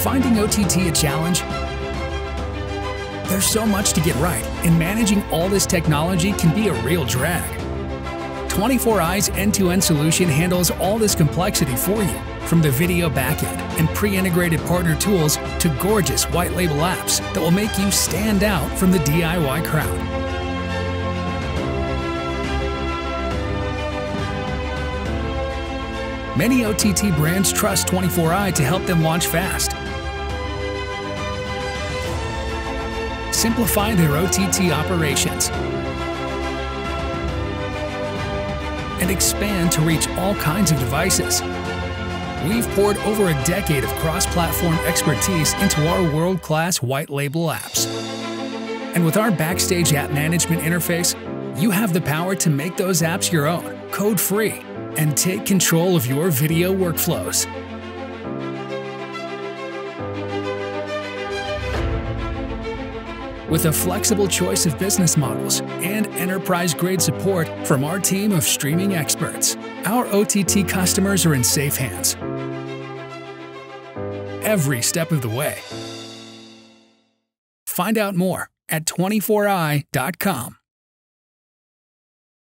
Finding OTT a challenge? There's so much to get right, and managing all this technology can be a real drag. 24i's end-to-end solution handles all this complexity for you, from the video backend and pre-integrated partner tools to gorgeous white label apps that will make you stand out from the DIY crowd. Many OTT brands trust 24i to help them launch fast. Simplify their OTT operations and expand to reach all kinds of devices. We've poured over a decade of cross-platform expertise into our world-class white label apps. And with our Backstage App Management interface, you have the power to make those apps your own, code-free, and take control of your video workflows. With a flexible choice of business models and enterprise grade support from our team of streaming experts, our OTT customers are in safe hands every step of the way. Find out more at 24i.com.